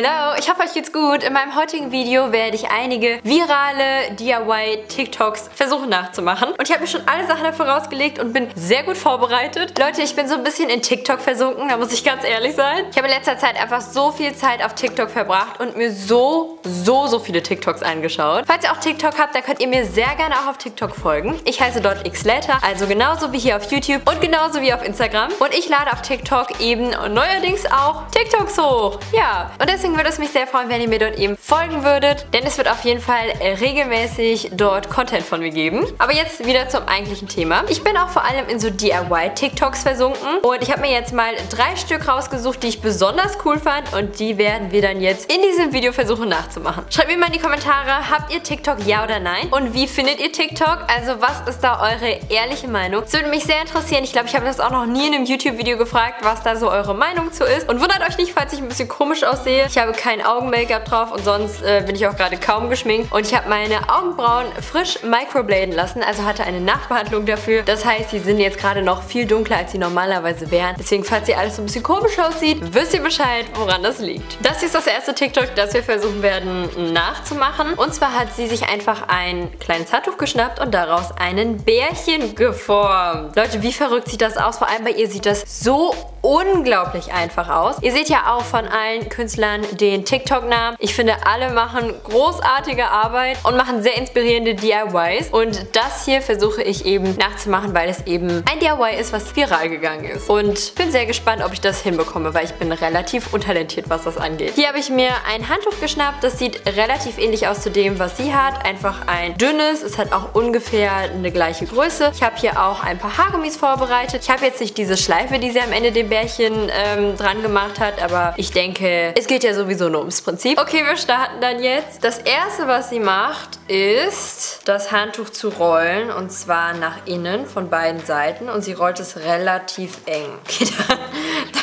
Hallo, ich hoffe euch geht's gut. In meinem heutigen Video werde ich einige virale DIY-TikToks versuchen nachzumachen. Und ich habe mir schon alle Sachen dafür rausgelegt und bin sehr gut vorbereitet. Leute, ich bin so ein bisschen in TikTok versunken, da muss ich ganz ehrlich sein. Ich habe in letzter Zeit einfach so viel Zeit auf TikTok verbracht und mir so, so, so viele TikToks angeschaut. Falls ihr auch TikTok habt, dann könnt ihr mir sehr gerne auch auf TikTok folgen. Ich heiße dort xlater, also genauso wie hier auf YouTube und genauso wie auf Instagram. Und ich lade auf TikTok eben neuerdings auch TikToks hoch. Ja, und deswegen würde es mich sehr freuen, wenn ihr mir dort eben folgen würdet, denn es wird auf jeden Fall regelmäßig dort Content von mir geben. Aber jetzt wieder zum eigentlichen Thema. Ich bin auch vor allem in so DIY-TikToks versunken und ich habe mir jetzt mal drei Stück rausgesucht, die ich besonders cool fand und die werden wir dann jetzt in diesem Video versuchen nachzumachen. Schreibt mir mal in die Kommentare, habt ihr TikTok ja oder nein? Und wie findet ihr TikTok? Also was ist da eure ehrliche Meinung? Es würde mich sehr interessieren. Ich glaube, ich habe das auch noch nie in einem YouTube-Video gefragt, was da so eure Meinung zu ist. Und wundert euch nicht, falls ich ein bisschen komisch aussehe. Ich habe kein Augen-Make-up drauf und sonst äh, bin ich auch gerade kaum geschminkt. Und ich habe meine Augenbrauen frisch microbladen lassen, also hatte eine Nachbehandlung dafür. Das heißt, sie sind jetzt gerade noch viel dunkler, als sie normalerweise wären. Deswegen, falls ihr alles so ein bisschen komisch aussieht, wisst ihr Bescheid, woran das liegt. Das ist das erste TikTok, das wir versuchen werden nachzumachen. Und zwar hat sie sich einfach ein kleines Handtuch geschnappt und daraus einen Bärchen geformt. Leute, wie verrückt sieht das aus? Vor allem bei ihr sieht das so unglaublich einfach aus. Ihr seht ja auch von allen Künstlern den TikTok-Namen. Ich finde, alle machen großartige Arbeit und machen sehr inspirierende DIYs. Und das hier versuche ich eben nachzumachen, weil es eben ein DIY ist, was viral gegangen ist. Und bin sehr gespannt, ob ich das hinbekomme, weil ich bin relativ untalentiert, was das angeht. Hier habe ich mir ein Handtuch geschnappt. Das sieht relativ ähnlich aus zu dem, was sie hat. Einfach ein dünnes. Es hat auch ungefähr eine gleiche Größe. Ich habe hier auch ein paar Haargummis vorbereitet. Ich habe jetzt nicht diese Schleife, die sie am Ende dem Bärchen ähm, dran gemacht hat, aber ich denke, es geht ja sowieso nur ums Prinzip. Okay, wir starten dann jetzt. Das erste, was sie macht, ist das Handtuch zu rollen und zwar nach innen von beiden Seiten und sie rollt es relativ eng. Okay,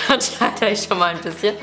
da, da scheitere ich schon mal ein bisschen. Hä,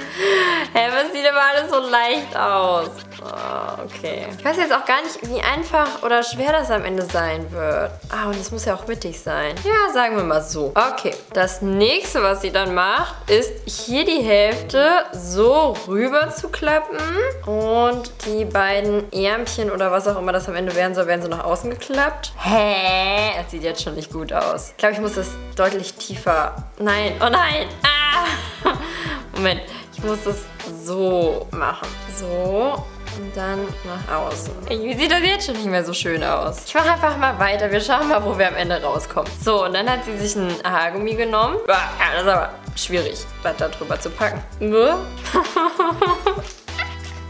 hey, was sieht aber alles so leicht aus? Oh, okay. Ich weiß jetzt auch gar nicht, wie einfach oder schwer das am Ende sein wird. Ah, und es muss ja auch mittig sein. Ja, sagen wir mal so. Okay, das nächste, was sie dann macht, ist hier die Hälfte so rüber zu klappen und die beiden Ärmchen oder was auch immer das am Ende werden soll, werden so nach außen geklappt. Hä? Das sieht jetzt schon nicht gut aus. Ich glaube, ich muss das deutlich tiefer... Nein, oh nein! Ah! Moment, ich muss das so machen. So, und dann nach außen. Wie sieht das jetzt schon nicht mehr so schön aus? Ich mache einfach mal weiter. Wir schauen mal, wo wir am Ende rauskommen. So, und dann hat sie sich ein Haargummi genommen. Ja, das ist aber schwierig, was da drüber zu packen.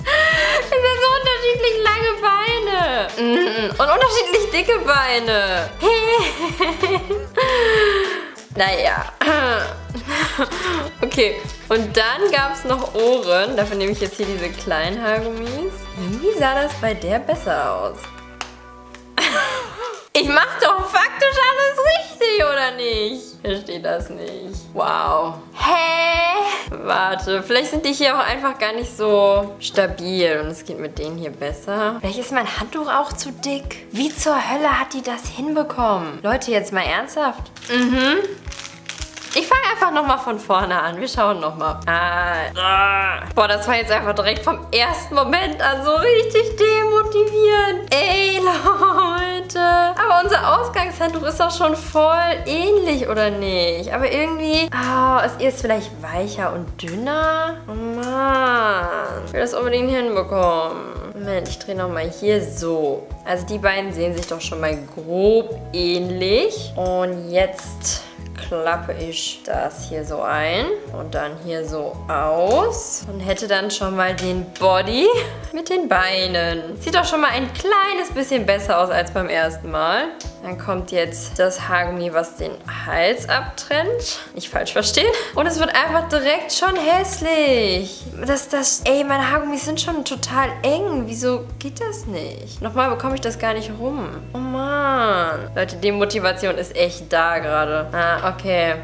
Es sind so unterschiedlich lange Beine. Mhm. Und unterschiedlich dicke Beine. naja. Okay, und dann gab es noch Ohren. Dafür nehme ich jetzt hier diese kleinen Haargummis. Irgendwie sah das bei der besser aus. ich mache doch faktisch alles richtig, oder nicht? Ich verstehe das nicht. Wow. Hä? Warte, vielleicht sind die hier auch einfach gar nicht so stabil und es geht mit denen hier besser. Vielleicht ist mein Handtuch auch zu dick. Wie zur Hölle hat die das hinbekommen? Leute, jetzt mal ernsthaft. Mhm. Ich fange einfach nochmal von vorne an. Wir schauen nochmal. Ah. Boah, das war jetzt einfach direkt vom ersten Moment an so richtig demotivierend. Ey, Leute. Aber unser Ausgangshandtuch ist doch schon voll ähnlich, oder nicht? Aber irgendwie... Oh, ist ihr jetzt vielleicht weicher und dünner? Oh Mann. Ich will das unbedingt hinbekommen. Moment, ich drehe nochmal hier so. Also die beiden sehen sich doch schon mal grob ähnlich. Und jetzt klappe ich das hier so ein und dann hier so aus und hätte dann schon mal den Body mit den Beinen. Sieht doch schon mal ein kleines bisschen besser aus als beim ersten Mal. Dann kommt jetzt das Haargummi, was den Hals abtrennt. Nicht falsch verstehen. Und es wird einfach direkt schon hässlich. Das, das, ey, meine Haargummis sind schon total eng. Wieso geht das nicht? Nochmal bekomme ich das gar nicht rum. Oh Mann. Leute, die Motivation ist echt da gerade. Ah, okay.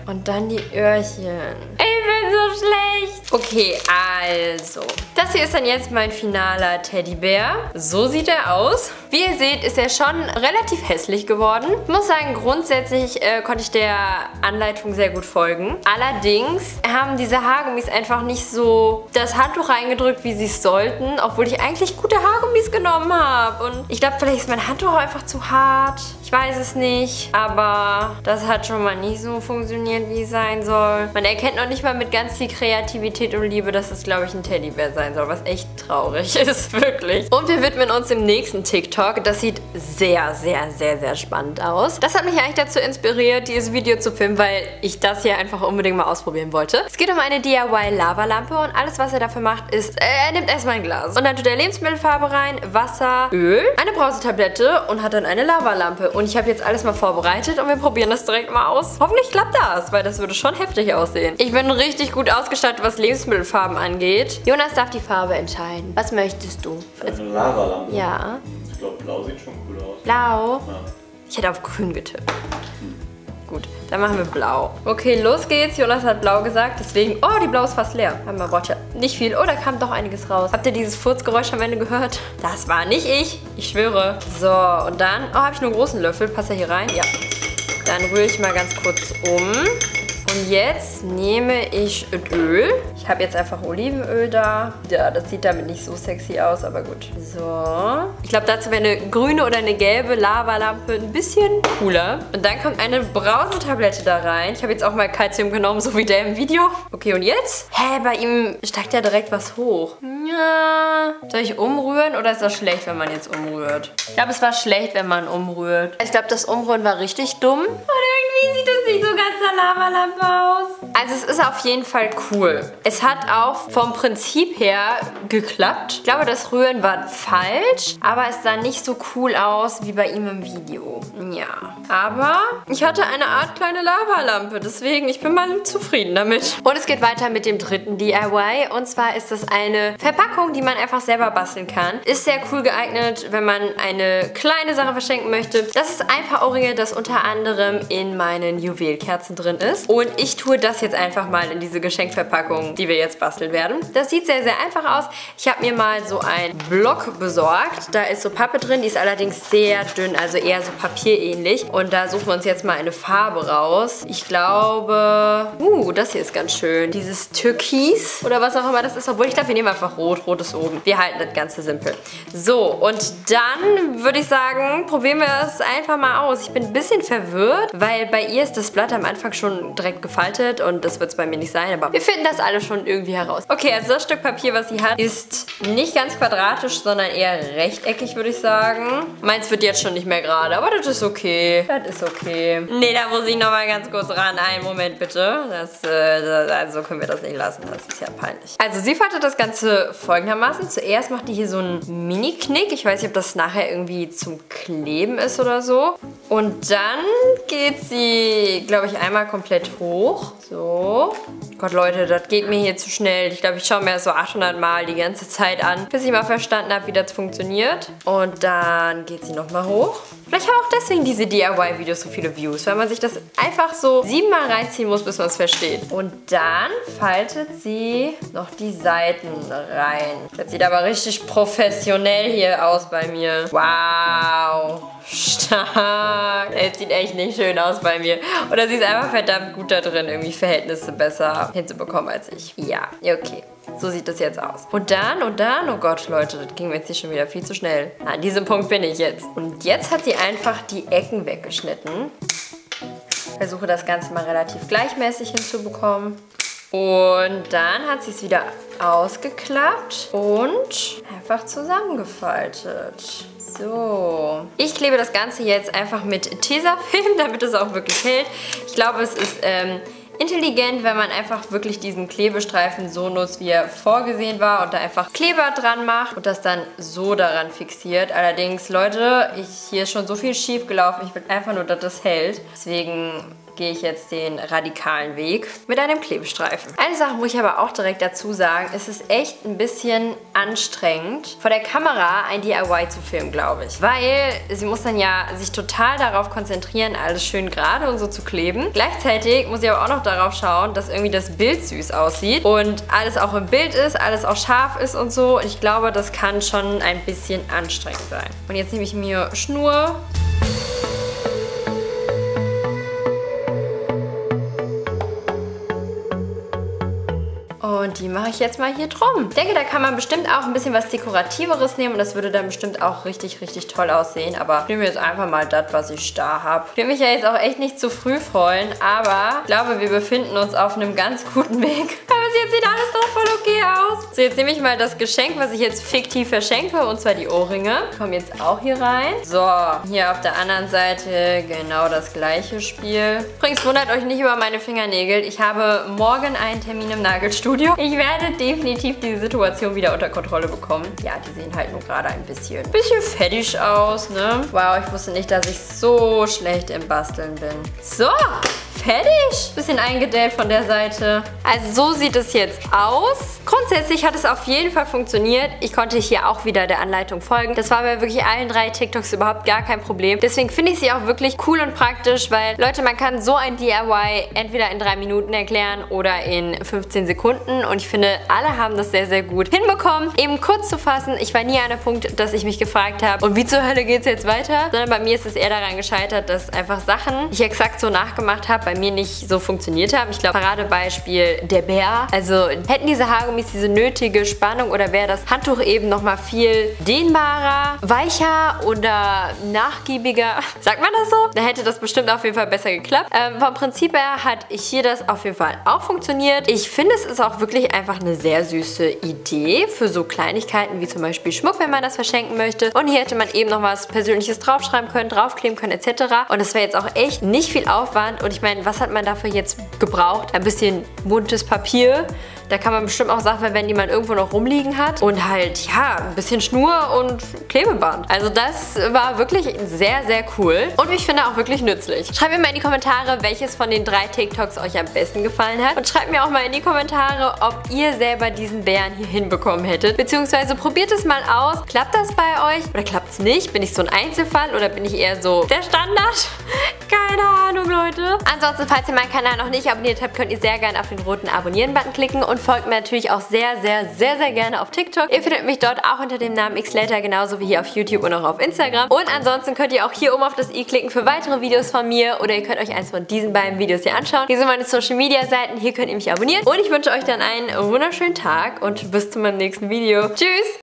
Und dann die Öhrchen. So schlecht. Okay, also. Das hier ist dann jetzt mein finaler Teddybär. So sieht er aus. Wie ihr seht, ist er schon relativ hässlich geworden. Ich muss sagen, grundsätzlich äh, konnte ich der Anleitung sehr gut folgen. Allerdings haben diese Haargummis einfach nicht so das Handtuch reingedrückt, wie sie es sollten. Obwohl ich eigentlich gute Haargummis genommen habe. Und ich glaube, vielleicht ist mein Handtuch einfach zu hart. Ich weiß es nicht, aber das hat schon mal nicht so funktioniert, wie es sein soll. Man erkennt noch nicht mal mit ganz viel Kreativität und Liebe, dass es, glaube ich, ein Teddybär sein soll, was echt traurig ist, wirklich. Und wir widmen uns dem nächsten TikTok. Das sieht sehr, sehr, sehr, sehr spannend aus. Das hat mich eigentlich dazu inspiriert, dieses Video zu filmen, weil ich das hier einfach unbedingt mal ausprobieren wollte. Es geht um eine DIY-Lavalampe und alles, was er dafür macht, ist, äh, er nimmt erstmal ein Glas und dann tut er Lebensmittelfarbe rein, Wasser, Öl, eine Brausetablette und hat dann eine Lavalampe. Und ich habe jetzt alles mal vorbereitet und wir probieren das direkt mal aus. Hoffentlich klappt das, weil das würde schon heftig aussehen. Ich bin richtig gut ausgestattet, was Lebensmittelfarben angeht. Jonas darf die Farbe entscheiden. Was möchtest du? Eine Lavalampe. Ja. Ich glaube, blau sieht schon cool aus. Blau. Ja. Ich hätte auf grün getippt. Gut, dann machen wir blau. Okay, los geht's. Jonas hat blau gesagt, deswegen... Oh, die blau ist fast leer. Haben wir ja nicht viel. Oh, da kam doch einiges raus. Habt ihr dieses Furzgeräusch am Ende gehört? Das war nicht ich. Ich schwöre. So, und dann... Oh, habe ich nur einen großen Löffel. Passt er hier rein? Ja. Dann rühre ich mal ganz kurz um. Und jetzt nehme ich Öl. Ich habe jetzt einfach Olivenöl da. Ja, das sieht damit nicht so sexy aus, aber gut. So. Ich glaube, dazu wäre eine grüne oder eine gelbe Lavalampe ein bisschen cooler. Und dann kommt eine Brausetablette da rein. Ich habe jetzt auch mal Calcium genommen, so wie der im Video. Okay, und jetzt? Hä, bei ihm steigt ja direkt was hoch. Ja. Soll ich umrühren oder ist das schlecht, wenn man jetzt umrührt? Ich glaube, es war schlecht, wenn man umrührt. Ich glaube, das Umrühren war richtig dumm. Und irgendwie sieht das nicht so nach Lavalampe aus. Also es ist auf jeden Fall cool. Es hat auch vom Prinzip her geklappt. Ich glaube, das Rühren war falsch, aber es sah nicht so cool aus wie bei ihm im Video. Ja, aber ich hatte eine Art kleine Lavalampe, deswegen ich bin mal zufrieden damit. Und es geht weiter mit dem dritten DIY und zwar ist das eine Verpackung, die man einfach selber basteln kann. Ist sehr cool geeignet, wenn man eine kleine Sache verschenken möchte. Das ist ein paar Ohrringe, das unter anderem in meinen Juwelkerzen drin ist. Und ich tue das jetzt einfach mal in diese Geschenkverpackung, die wir jetzt basteln werden. Das sieht sehr, sehr einfach aus. Ich habe mir mal so einen Block besorgt. Da ist so Pappe drin, die ist allerdings sehr dünn, also eher so papierähnlich. Und da suchen wir uns jetzt mal eine Farbe raus. Ich glaube, uh, das hier ist ganz schön. Dieses Türkis oder was auch immer das ist. Obwohl ich glaube, wir nehmen einfach Rot. Rot ist oben. Wir halten das Ganze simpel. So, und dann würde ich sagen, probieren wir es einfach mal aus. Ich bin ein bisschen verwirrt, weil bei ihr ist das Blatt am Anfang schon direkt gefaltet und das wird es bei mir nicht sein, aber wir finden das alle schon irgendwie heraus. Okay, also das Stück Papier, was sie hat, ist nicht ganz quadratisch, sondern eher rechteckig, würde ich sagen. Meins wird jetzt schon nicht mehr gerade, aber das ist okay. Das ist okay. Nee, da muss ich nochmal ganz kurz ran. Einen Moment bitte. Das, äh, das, also können wir das nicht lassen. Das ist ja peinlich. Also sie faltet das Ganze folgendermaßen. Zuerst macht die hier so einen Mini-Knick. Ich weiß nicht, ob das nachher irgendwie zum Kleben ist oder so. Und dann geht sie, glaube ich, einmal komplett hoch. So. Gott, Leute, das geht mir hier zu schnell. Ich glaube, ich schaue mir das so 800 Mal die ganze Zeit an, bis ich mal verstanden habe, wie das funktioniert. Und dann geht sie nochmal hoch. Vielleicht haben auch deswegen diese DIY-Videos so viele Views, weil man sich das einfach so siebenmal reinziehen muss, bis man es versteht. Und dann faltet sie noch die Seiten rein. Das sieht aber richtig professionell hier aus bei mir. Wow. Stark. Es sieht echt nicht schön aus bei mir. Oder sie ist einfach verdammt gut da drin, irgendwie Verhältnisse besser hinzubekommen als ich. Ja, okay. So sieht das jetzt aus. Und dann, und dann, oh Gott, Leute, das ging mir jetzt hier schon wieder viel zu schnell. An diesem Punkt bin ich jetzt. Und jetzt hat sie einfach die Ecken weggeschnitten. Versuche das Ganze mal relativ gleichmäßig hinzubekommen. Und dann hat sie es wieder ausgeklappt und einfach zusammengefaltet. So. Ich klebe das Ganze jetzt einfach mit Tesafilm, damit es auch wirklich hält. Ich glaube, es ist ähm, intelligent, wenn man einfach wirklich diesen Klebestreifen so nutzt, wie er vorgesehen war und da einfach Kleber dran macht und das dann so daran fixiert. Allerdings, Leute, ich, hier ist schon so viel schief gelaufen. Ich will einfach nur, dass das hält. Deswegen gehe ich jetzt den radikalen Weg mit einem Klebestreifen. Eine Sache muss ich aber auch direkt dazu sagen, es ist echt ein bisschen anstrengend, vor der Kamera ein DIY zu filmen, glaube ich. Weil sie muss dann ja sich total darauf konzentrieren, alles schön gerade und so zu kleben. Gleichzeitig muss ich aber auch noch darauf schauen, dass irgendwie das Bild süß aussieht und alles auch im Bild ist, alles auch scharf ist und so. Und ich glaube, das kann schon ein bisschen anstrengend sein. Und jetzt nehme ich mir Schnur Und die mache ich jetzt mal hier drum. Ich denke, da kann man bestimmt auch ein bisschen was Dekorativeres nehmen und das würde dann bestimmt auch richtig, richtig toll aussehen. Aber ich nehme jetzt einfach mal das, was ich da habe. Ich will mich ja jetzt auch echt nicht zu früh freuen, aber ich glaube, wir befinden uns auf einem ganz guten Weg. Sieht alles doch voll okay aus. So, jetzt nehme ich mal das Geschenk, was ich jetzt fiktiv verschenke, und zwar die Ohrringe. Kommen jetzt auch hier rein. So, hier auf der anderen Seite genau das gleiche Spiel. Übrigens, wundert euch nicht über meine Fingernägel. Ich habe morgen einen Termin im Nagelstudio. Studio. Ich werde definitiv die Situation wieder unter Kontrolle bekommen. Ja, die sehen halt nur gerade ein bisschen, bisschen fettig aus, ne? Wow, ich wusste nicht, dass ich so schlecht im Basteln bin. So, fertig. Bisschen eingedellt von der Seite. Also so sieht es jetzt aus. Grundsätzlich hat es auf jeden Fall funktioniert. Ich konnte hier auch wieder der Anleitung folgen. Das war bei wirklich allen drei TikToks überhaupt gar kein Problem. Deswegen finde ich sie auch wirklich cool und praktisch, weil Leute, man kann so ein DIY entweder in drei Minuten erklären oder in 15 Sekunden. Und ich finde, alle haben das sehr, sehr gut hinbekommen. Eben kurz zu fassen, ich war nie an der Punkt, dass ich mich gefragt habe, und wie zur Hölle geht es jetzt weiter? Sondern bei mir ist es eher daran gescheitert, dass einfach Sachen, die ich exakt so nachgemacht habe, bei mir nicht so funktioniert haben. Ich glaube, Paradebeispiel der Bär. Also hätten diese Haargummis diese nötige Spannung oder wäre das Handtuch eben nochmal viel dehnbarer, weicher oder nachgiebiger, sagt man das so? Dann hätte das bestimmt auf jeden Fall besser geklappt. Ähm, vom Prinzip her hat hier das auf jeden Fall auch funktioniert. Ich finde, es ist auch wirklich einfach eine sehr süße Idee für so Kleinigkeiten wie zum Beispiel Schmuck, wenn man das verschenken möchte. Und hier hätte man eben noch was Persönliches draufschreiben können, draufkleben können etc. Und das wäre jetzt auch echt nicht viel Aufwand. Und ich meine, was hat man dafür jetzt gebraucht? Ein bisschen buntes Papier, da kann man bestimmt auch Sachen verwenden, die man irgendwo noch rumliegen hat. Und halt, ja, ein bisschen Schnur und Klebeband. Also das war wirklich sehr, sehr cool. Und ich finde auch wirklich nützlich. Schreibt mir mal in die Kommentare, welches von den drei TikToks euch am besten gefallen hat. Und schreibt mir auch mal in die Kommentare, ob ihr selber diesen Bären hier hinbekommen hättet. Beziehungsweise probiert es mal aus. Klappt das bei euch? Oder klappt es nicht? Bin ich so ein Einzelfall oder bin ich eher so der Standard? Keine Ahnung, Leute. Ansonsten, falls ihr meinen Kanal noch nicht abonniert habt, könnt ihr sehr gerne auf den roten Abonnieren-Button klicken und folgt mir natürlich auch sehr, sehr, sehr, sehr gerne auf TikTok. Ihr findet mich dort auch unter dem Namen xlater, genauso wie hier auf YouTube und auch auf Instagram. Und ansonsten könnt ihr auch hier oben auf das i klicken für weitere Videos von mir oder ihr könnt euch eins von diesen beiden Videos hier anschauen. Hier sind meine Social-Media-Seiten, hier könnt ihr mich abonnieren. Und ich wünsche euch dann einen wunderschönen Tag und bis zu meinem nächsten Video. Tschüss!